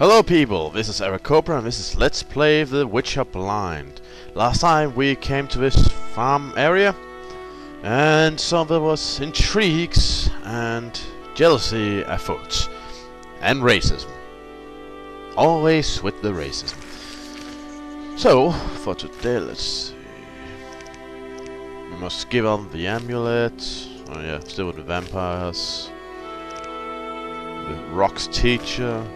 Hello people, this is ArachCobra and this is Let's Play The Witcher Blind. Last time we came to this farm area and so there was intrigues and jealousy afoot and racism. Always with the racism. So, for today let's see. We must give out the amulet. Oh yeah, still with the vampires. The Rock's teacher.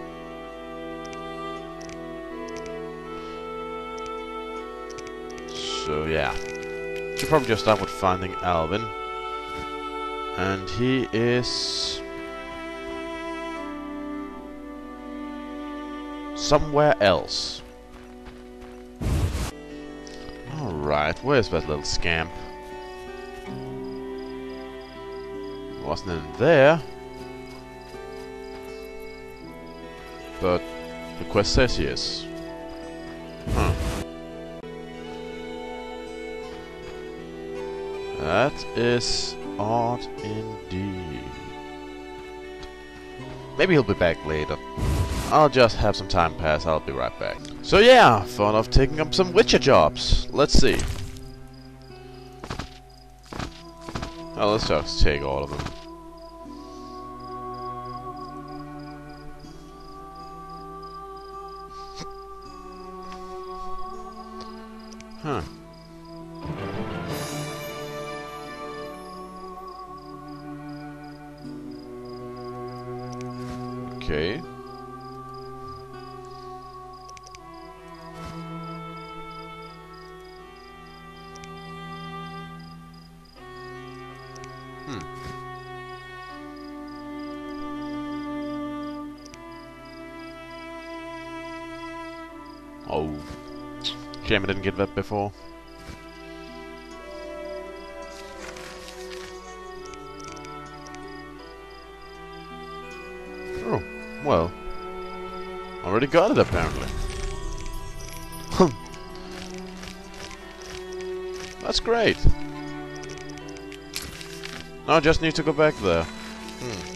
So yeah. Should probably just start with finding Alvin. And he is... Somewhere else. Alright, where's that little scamp? Wasn't in there. But the quest says he is. That is odd indeed. Maybe he'll be back later. I'll just have some time pass, I'll be right back. So yeah, thought of taking up some Witcher jobs. Let's see. Oh, let's just take all of them. Huh. Okay. Hmm. Oh. Shame I didn't get that before. Well. Already got it apparently. That's great. Now I just need to go back there. Hmm.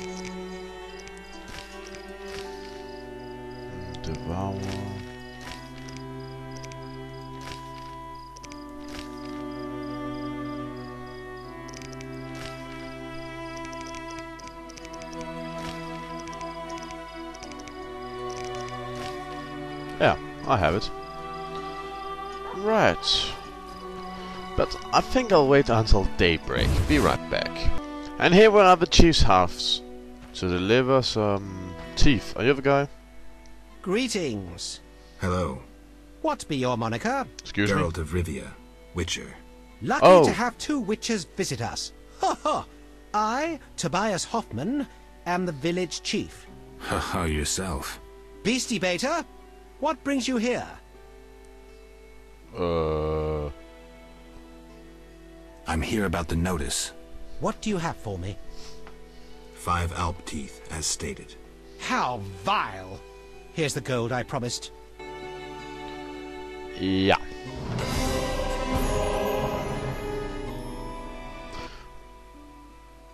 Devour. I have it. Right. But I think I'll wait until daybreak. Be right back. And here we are at the chief's house to deliver some teeth. Are you the guy? Greetings. Hello, What be your moniker? Excuse me? Geralt of Rivia, Witcher. Lucky Oh. to have two witches visit us. Ha ha! I, Tobias Hoffman, am the village chief. Ha ha yourself. Beastie Beta, what brings you here? Uh... I'm here about the notice. What do you have for me? Five Alp teeth, as stated. How vile! Here's the gold I promised. Yeah.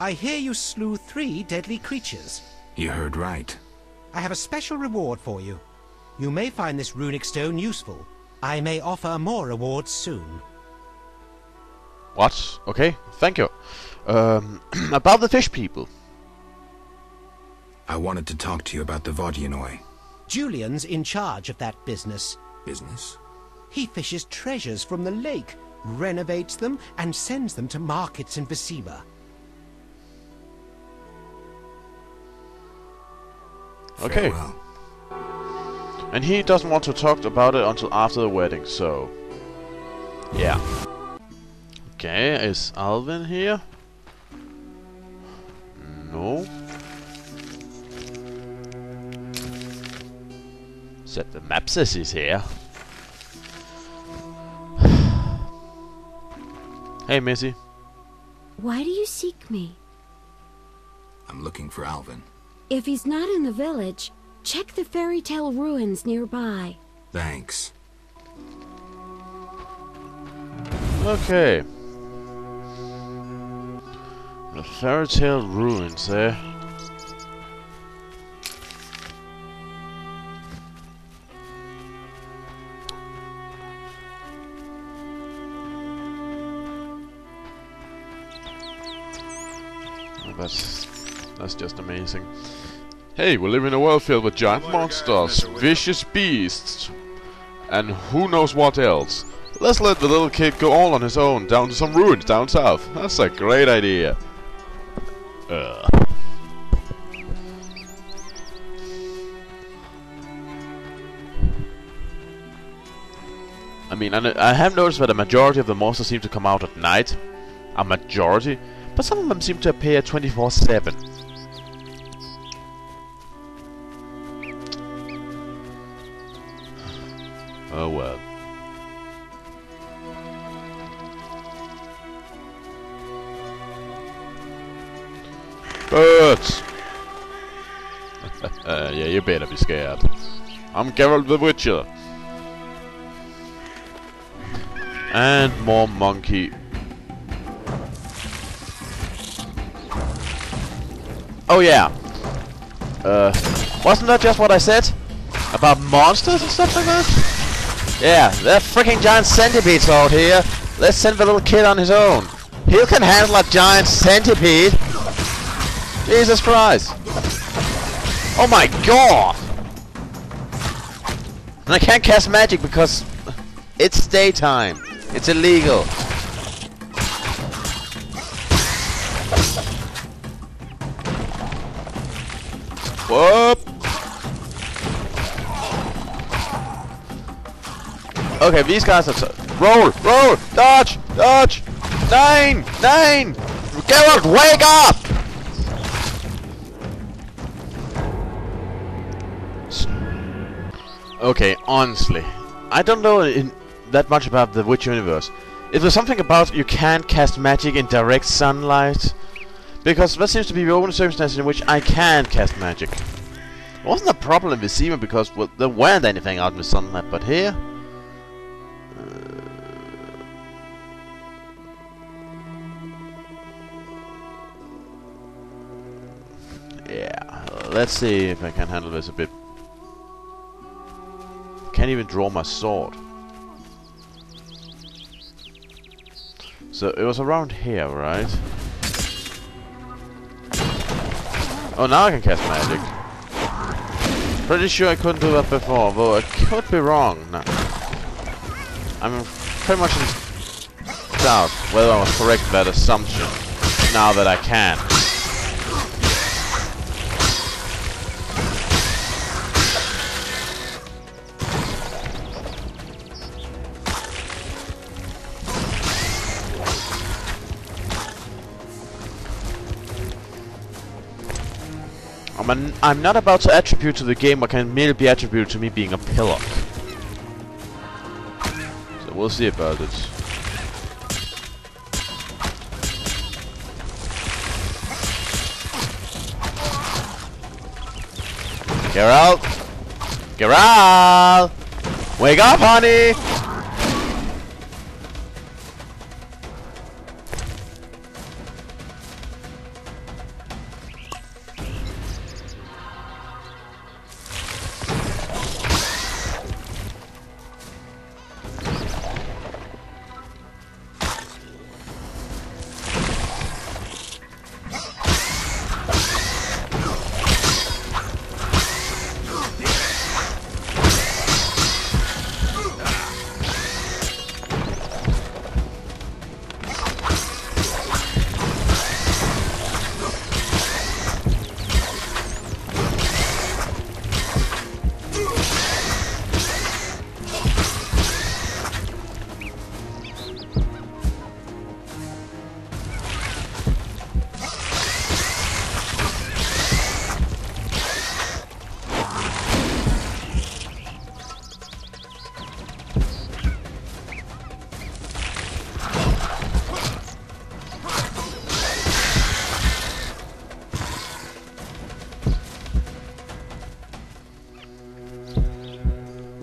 I hear you slew three deadly creatures. You heard right. I have a special reward for you. You may find this runic stone useful. I may offer more rewards soon. What? Okay, thank you. Um, about the fish people. I wanted to talk to you about the Vodyanoi. Julian's in charge of that business. Business? He fishes treasures from the lake, renovates them, and sends them to markets in Vizima. Okay. Farewell. And he doesn't want to talk about it until after the wedding, so... Yeah. Okay, is Alvin here? No. Said the map says he's here. hey, Missy. Why do you seek me? I'm looking for Alvin. If he's not in the village, Check the fairy tale ruins nearby. Thanks. Okay. The fairy tale ruins there. That's that's just amazing. Hey, we live in a world filled with giant monsters, vicious beasts, and who knows what else. Let's let the little kid go all on his own down to some ruins down south. That's a great idea. I mean, I, I have noticed that a majority of the monsters seem to come out at night. A majority? But some of them seem to appear 24-7. Be scared. I'm Geralt the Witcher. And more monkey. Oh yeah. Uh, wasn't that just what I said? About monsters and stuff like that? Yeah, there are freaking giant centipedes out here. Let's send the little kid on his own. He can handle a giant centipede. Jesus Christ. Oh my god! And I can't cast magic because it's daytime. It's illegal. Whoop! Okay, these guys are roll, roll, dodge, dodge, nine, nine. Geralt, wake up! Okay, honestly, I don't know in that much about the Witch universe. It was something about you can't cast magic in direct sunlight? Because that seems to be the only circumstance in which I can cast magic. It wasn't a problem with Seaman because well, there weren't anything out in the sunlight, but here... Uh, yeah, let's see if I can handle this a bit. Can't even draw my sword. So it was around here, right? Oh, now I can cast magic. Pretty sure I couldn't do that before, though I could be wrong. No. I'm pretty much in doubt whether I was correct that assumption, now that I can. I'm, an, I'm not about to attribute to the game what can merely be attributed to me being a pillock. So we'll see about it. Geralt! Geralt! Wake up, honey!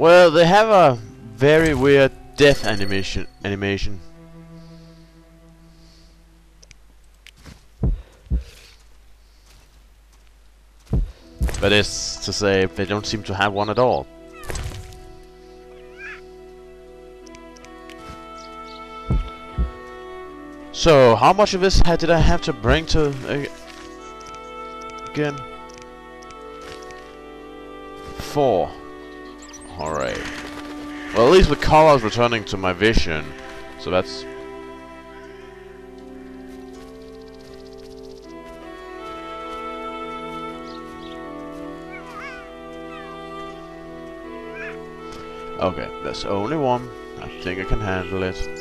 Well, they have a very weird death animation. Animation. That is to say, they don't seem to have one at all. So, how much of this did I have to bring to uh, again? Four. Alright. Well, at least the color is returning to my vision. So that's... Okay, there's only one. I think I can handle it.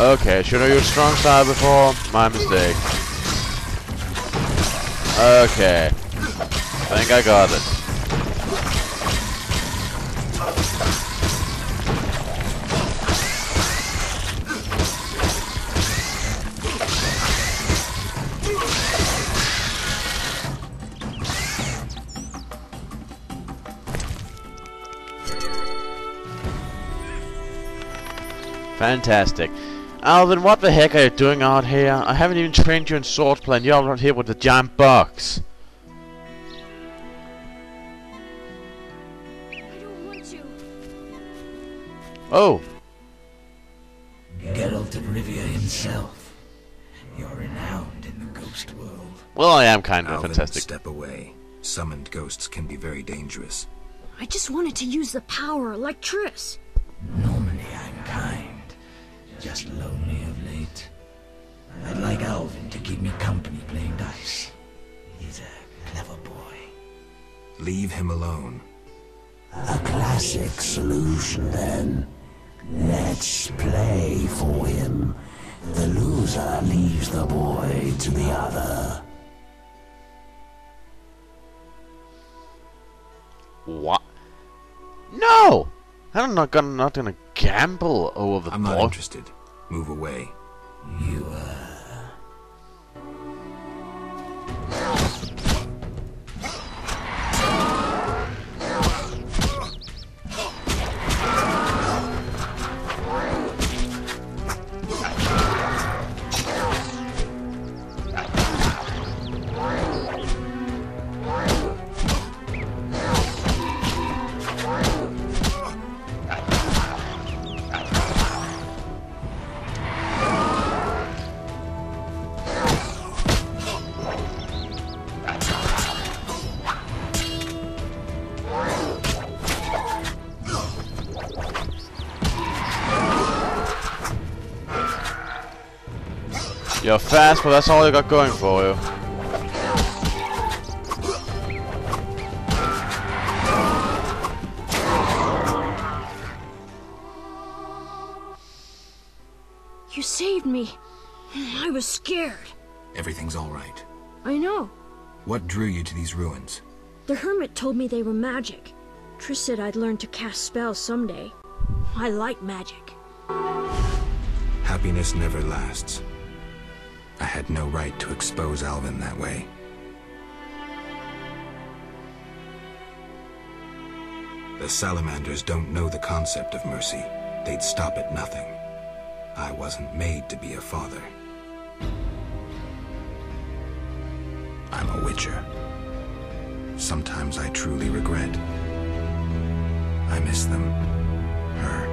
Okay, should have used strong style before. My mistake. Okay. I think I got it. Fantastic. Alvin, what the heck are you doing out here? I haven't even trained you in swordplay and you're out here with the giant box. I don't want to. Oh, Geralt of Rivia himself. You're renowned in the ghost world. well, I am kind of Alvin, fantastic. step away. Summoned ghosts can be very dangerous. I just wanted to use the power like Triss. Normally I'm kind. Just lonely of late. I'd like Alvin to keep me company playing dice. He's a clever boy. Leave him alone. A classic solution then. Let's play for him. The loser leaves the boy to the other. What? No! I'm not gonna not gonna gamble over the I'm not interested. Move away. You, uh... You're fast, but that's all you got going for you. You saved me. I was scared. Everything's all right. I know. What drew you to these ruins? The hermit told me they were magic. Triss said I'd learn to cast spells someday. I like magic. Happiness never lasts. Had no right to expose Alvin that way. The salamanders don't know the concept of mercy. They'd stop at nothing. I wasn't made to be a father. I'm a witcher. Sometimes I truly regret. I miss them. Her.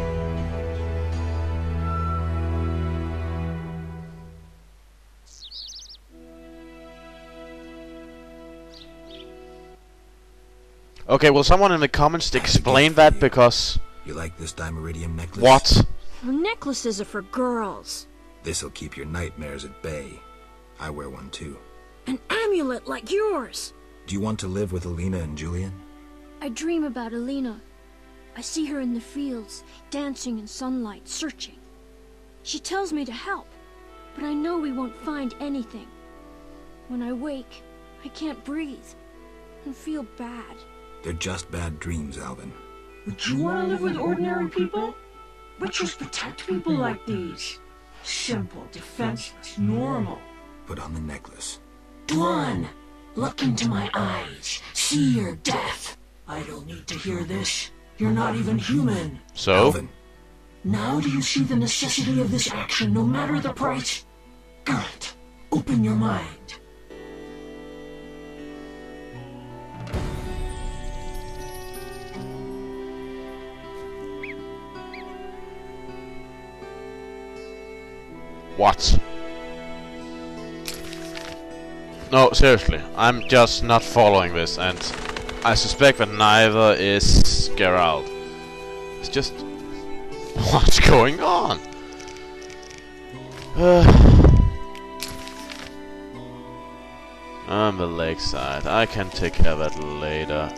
Okay, will someone in the comments explain that because You like this dimeritium necklace? what? Oh, necklaces are for girls. This'll keep your nightmares at bay. I wear one too. An amulet like yours. Do you want to live with Alina and Julian? I dream about Alina. I see her in the fields, dancing in sunlight, searching. She tells me to help, but I know we won't find anything. When I wake, I can't breathe and feel bad. They're just bad dreams, Alvin. Would you want to live with ordinary people? Witches protect people like these. Simple, defenseless, normal. Put on the necklace. Dwan, look into my eyes. See your death. I don't need to hear this. You're not even human. So? Alvin, Now do you see the necessity of this action, no matter the price? Geralt, open your mind. What? No, seriously, I'm just not following this, and I suspect that neither is Geralt. It's just... What's going on? Uh, on the lakeside. I can take care of that later.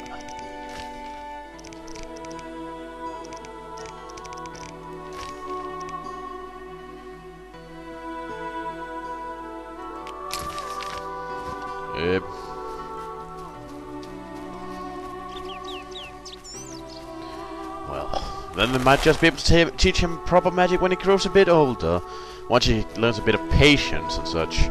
Then we might just be able to teach him proper magic when he grows a bit older. Once he learns a bit of patience and such.